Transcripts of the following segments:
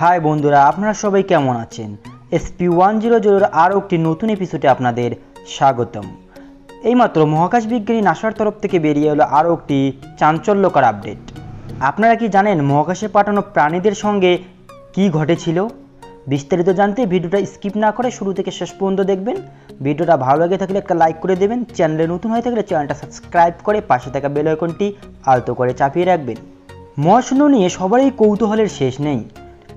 High বন্ধুরা, আপনারা সবাই কেমন আছেন? এসপি ওয়ান জিরো জিরোর আরও একটি নতুন এপিসোডে আপনাদের স্বাগতম। এইমাত্র মহাকাশ বিজ্ঞানী নাসার তরফ থেকে বেরিয়ে এলো আরও একটি চাঞ্চল্যকর আপডেট আপনারা কি জানেন মহাকাশে পাঠানো প্রাণীদের সঙ্গে কি ঘটেছিল? বিস্তারিত জানতে ভিডিওটা স্কিপ না করে শুরু থেকে শেষ পর্যন্ত দেখবেন। ভিডিওটা ভালো লাগে থাকলে একটা লাইক করে দেবেন। চ্যানেলে নতুন হয়ে থাকলে চ্যানেলটা সাবস্ক্রাইব করে পাশে থাকা বেল আইকনটি আলতো করে চাপিয়ে রাখবেন। মহাশূন্য নিয়ে সবারই কৌতূহলের শেষ নেই।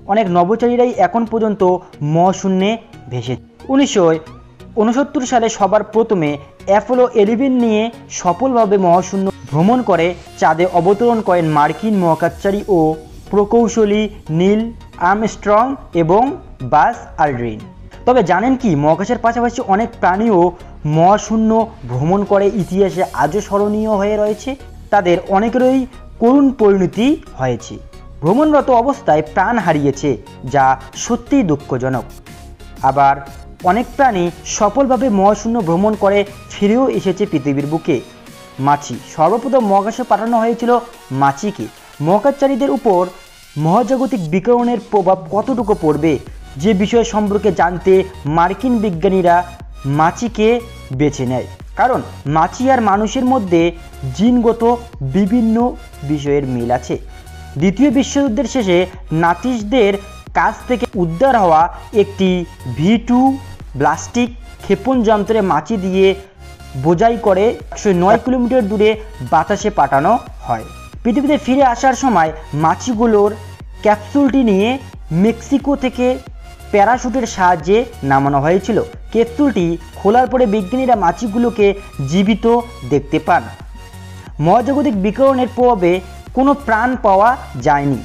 অনেক নভোচারীরাই এখন পর্যন্ত মহাশূন্যে ভেসে উনিশশো উনসত্তর সালে সবার প্রথমে অ্যাপোলো এলিভেন নিয়ে সফলভাবে মহাশূন্য ভ্রমণ করে, চাঁদে অবতরণ করেন মার্কিন মহাকাশচারী ও প্রকৌশলী নীল আর্মস্ট্রং এবং বাস আলড্রিন তবে জানেন কি, মহাকাশের পাশাপাশি অনেক প্রাণীও মহাশূন্য ভ্রমণ করে ইতিহাসে আজও স্মরণীয় হয়ে রয়েছে। তাদের অনেকেরই করুণ পরিণতি হয়েছে। ভ্রমণরত অবস্থায় প্রাণ হারিয়েছে, যা সত্যিই দুঃখজনক। আবার অনেক প্রাণী সফলভাবে মহাশূন্য ভ্রমণ করে ফিরেও এসেছে পৃথিবীর বুকে। মাছি, সর্বপ্রথম মহাকাশে পাঠানো হয়েছিল মাছিকে। মহাকাশচারীদের উপর মহাজাগতিক বিকিরণের প্রভাব কতটুকু পড়বে, যে বিষয় সম্পর্কে জানতে মার্কিন বিজ্ঞানীরা মাছিকে বেছে নেয়। কারণ মাছি আর মানুষের মধ্যে জিনগত বিভিন্ন বিষয়ের মিল আছে। দ্বিতীয় বিশ্বযুদ্ধের শেষে নাচিসদের কাছ থেকে উদ্ধার হওয়া একটি ভি টু ব্লাস্টিক ক্ষেপণ যন্ত্রে মাছি দিয়ে বোঝাই করে একশো নয় কিলোমিটার দূরে বাতাসে পাঠানো হয়। পৃথিবীতে ফিরে আসার সময় মাছিগুলোর ক্যাপসুলটি নিয়ে মেক্সিকো থেকে প্যারাশুটের সাহায্যে নামানো হয়েছিল। ক্যাপসুলটি খোলার পরে বিজ্ঞানীরা মাছিগুলোকে জীবিত দেখতে পান। মহাজাগতিক বিকিরণের প্রভাবে কোনো প্রাণ পাওয়া যায়নি।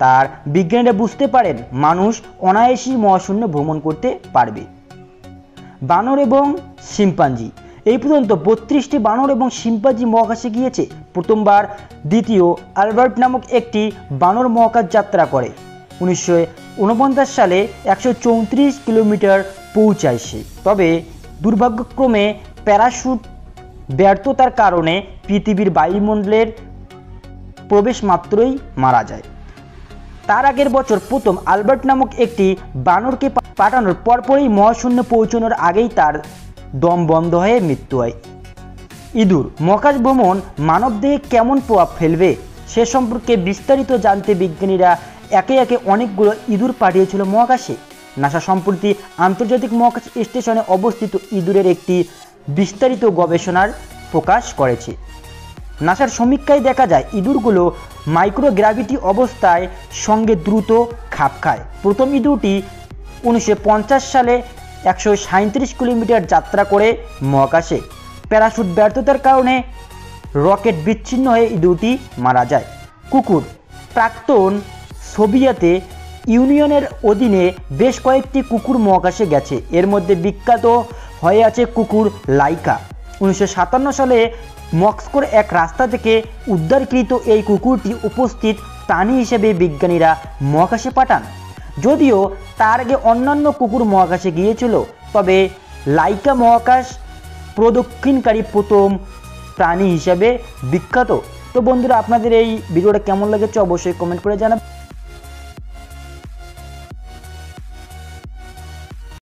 তার বিজ্ঞানীরা বুঝতে পারেন, মানুষ অনায়াসী মহাশূন্য ভ্রমণ করতে পারবে। বানর এবং শিম্পাঞ্জি। এই পর্যন্ত বত্রিশটি বানর এবং শিম্পাঞ্জি মহাকাশে গিয়েছে। প্রথমবার দ্বিতীয় আলবার্ট নামক একটি বানর মহাকাশ যাত্রা করে। উনিশশো উনপঞ্চাশ সালে একশো চৌত্রিশ কিলোমিটার পৌঁছায় সে। তবে দুর্ভাগ্যক্রমে প্যারাশুট ব্যর্থতার কারণে পৃথিবীর বায়ুমণ্ডলের প্রবেশ মাত্রই মারা যায়। তার আগের বছর প্রথম আলবার্ট নামক একটি বানরকে পাঠানোর পরপরই মহাশূন্য পৌঁছানোর আগেই তার দম বন্ধ হয়ে মৃত্যু হয়। ইঁদুর মহাকাশ ভ্রমণ মানবদেহে কেমন প্রভাব ফেলবে সে সম্পর্কে বিস্তারিত জানতে বিজ্ঞানীরা একে একে অনেকগুলো ইঁদুর পাঠিয়েছিল মহাকাশে। নাসা সম্প্রতি আন্তর্জাতিক মহাকাশ স্টেশনে অবস্থিত ইঁদুরের একটি বিস্তারিত গবেষণার প্রকাশ করেছে। নাসার সমীক্ষায় দেখা যায়, ইঁদুরগুলো মাইক্রোগ্র্যাভিটি অবস্থায় সঙ্গে দ্রুত খাপ খায়। প্রথম ইঁদুরটি উনিশশো পঞ্চাশ সালে একশো সাঁত্রিশ কিলোমিটার যাত্রা করে মহাকাশে। প্যারাশুট ব্যর্থতার কারণে রকেট বিচ্ছিন্ন হয়ে ইঁদুরটি মারা যায়। কুকুর, প্রাক্তন সোভিয়েতে ইউনিয়নের অধীনে বেশ কয়েকটি কুকুর মহাকাশে গেছে। এর মধ্যে বিখ্যাত হয়ে আছে কুকুর লাইকা। উনিশশো সাতান্ন সালে মস্কোর এক রাস্তা থেকে উদ্ধারকৃত এই কুকুরটি উপস্থিত প্রাণী হিসেবে বিজ্ঞানীরা মহাকাশে পাঠান। যদিও তার আগে অন্যান্য কুকুর মহাকাশে গিয়েছিল, তবে লাইকা মহাকাশ প্রদক্ষিণকারী প্রথম প্রাণী হিসেবে বিখ্যাত। তো বন্ধুরা, আপনাদের এই ভিডিওটা কেমন লেগেছে অবশ্যই কমেন্ট করে জানাবেন।